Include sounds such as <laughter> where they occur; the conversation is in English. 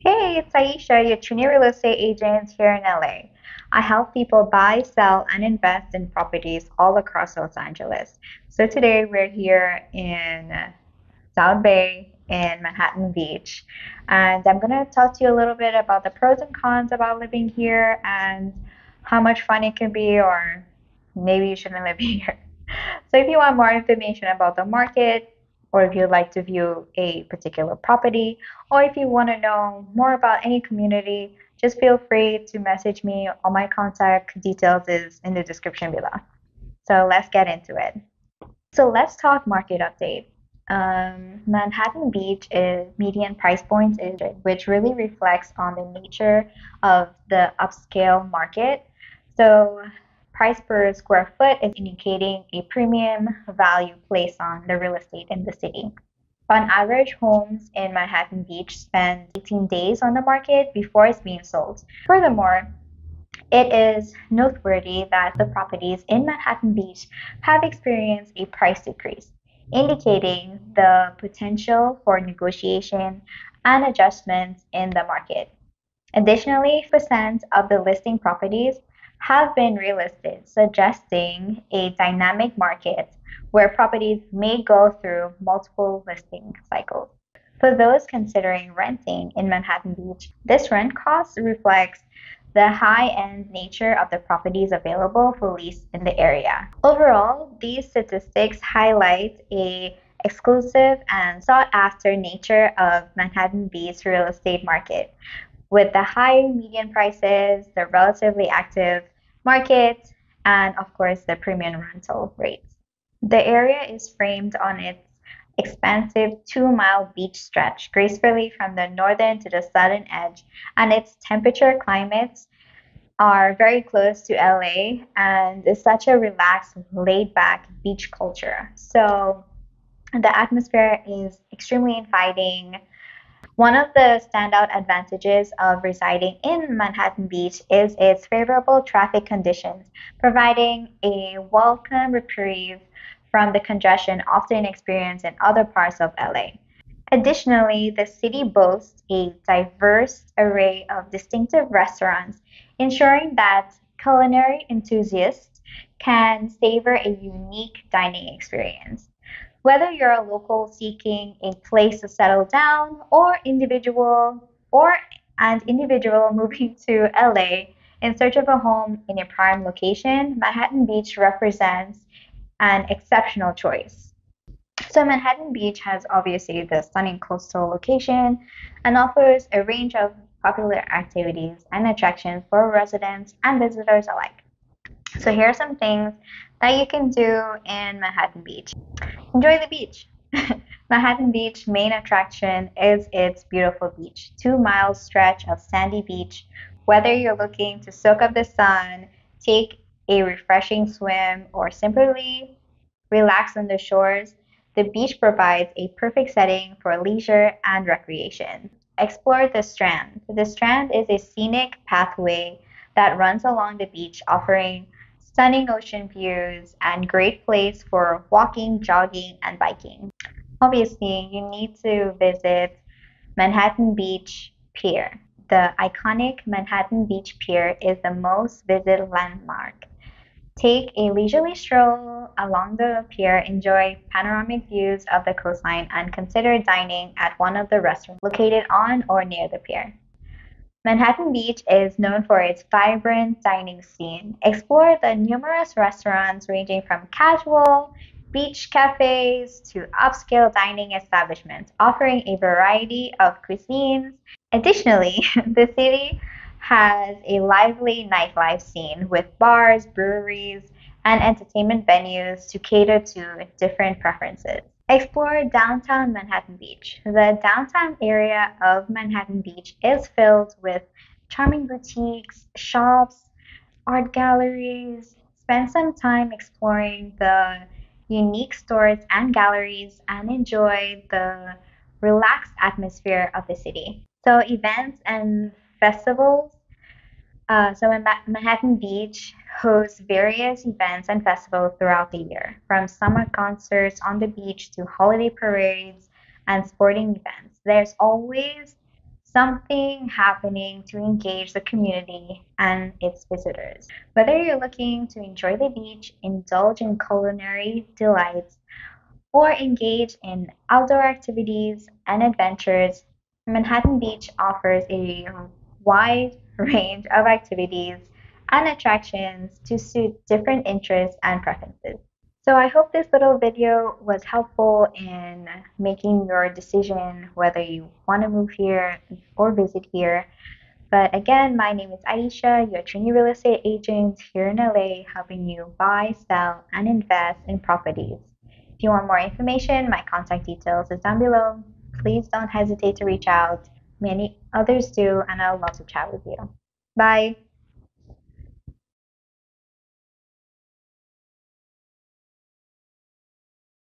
Hey, it's Aayeesha, your Trini real estate agent here in LA. I help people buy, sell, and invest in properties all across Los Angeles. So today we're here in South Bay in Manhattan Beach, and I'm going to talk to you a little bit about the pros and cons about living here and how much fun it can be, or maybe you shouldn't live <laughs> here. So if you want more information about the market, or if you'd like to view a particular property, or if you want to know more about any community, just feel free to message me. All my contact details is in the description below. So let's get into it. So let's talk market update. Um, Manhattan Beach is median price point is which really reflects on the nature of the upscale market. So price per square foot is indicating a premium value placed on the real estate in the city. On average, homes in Manhattan Beach spend 18 days on the market before it's being sold. Furthermore, it is noteworthy that the properties in Manhattan Beach have experienced a price decrease, indicating the potential for negotiation and adjustments in the market. Additionally, percent of the listing properties have been relisted, suggesting a dynamic market where properties may go through multiple listing cycles. For those considering renting in Manhattan Beach, this rent cost reflects the high end nature of the properties available for lease in the area. Overall, these statistics highlight a exclusive and sought after nature of Manhattan Beach real estate market, with the high median prices, the relatively active market, and of course the premium rental rates. The area is framed on its expansive two mile beach stretch gracefully from the northern to the southern edge, and its temperature climates are very close to LA and is such a relaxed, laid back beach culture. So the atmosphere is extremely inviting one of the standout advantages of residing in Manhattan Beach is its favorable traffic conditions, providing a welcome reprieve from the congestion often experienced in other parts of LA. Additionally, the city boasts a diverse array of distinctive restaurants, ensuring that culinary enthusiasts can savor a unique dining experience. Whether you're a local seeking a place to settle down or individual or an individual <laughs> moving to LA in search of a home in a prime location, Manhattan Beach represents an exceptional choice. So Manhattan Beach has obviously the stunning coastal location and offers a range of popular activities and attractions for residents and visitors alike. So here are some things that you can do in Manhattan Beach. Enjoy the beach. <laughs> Manhattan Beach main attraction is its beautiful beach, two mile stretch of sandy beach. Whether you're looking to soak up the sun, take a refreshing swim, or simply relax on the shores, the beach provides a perfect setting for leisure and recreation. Explore the Strand. The Strand is a scenic pathway that runs along the beach, offering stunning ocean views, and great place for walking, jogging, and biking. Obviously, you need to visit Manhattan Beach Pier. The iconic Manhattan Beach Pier is the most visited landmark. Take a leisurely stroll along the pier, enjoy panoramic views of the coastline, and consider dining at one of the restaurants located on or near the pier. Manhattan Beach is known for its vibrant dining scene. Explore the numerous restaurants ranging from casual beach cafes to upscale dining establishments, offering a variety of cuisines. Additionally, <laughs> the city has a lively nightlife scene with bars, breweries, and entertainment venues to cater to different preferences. Explore downtown Manhattan Beach. The downtown area of Manhattan Beach is filled with charming boutiques, shops, art galleries. Spend some time exploring the unique stores and galleries and enjoy the relaxed atmosphere of the city. So, events and festivals uh, so in Manhattan Beach hosts various events and festivals throughout the year, from summer concerts on the beach to holiday parades and sporting events. There's always something happening to engage the community and its visitors. Whether you're looking to enjoy the beach, indulge in culinary delights, or engage in outdoor activities and adventures, Manhattan Beach offers a wide range of activities and attractions to suit different interests and preferences. So I hope this little video was helpful in making your decision whether you want to move here or visit here. But again, my name is Aayeesha, your Trini real estate agent here in LA, helping you buy, sell, and invest in properties. If you want more information, my contact details is down below. Please don't hesitate to reach out. Many others do, and I'd love to chat with you. Bye.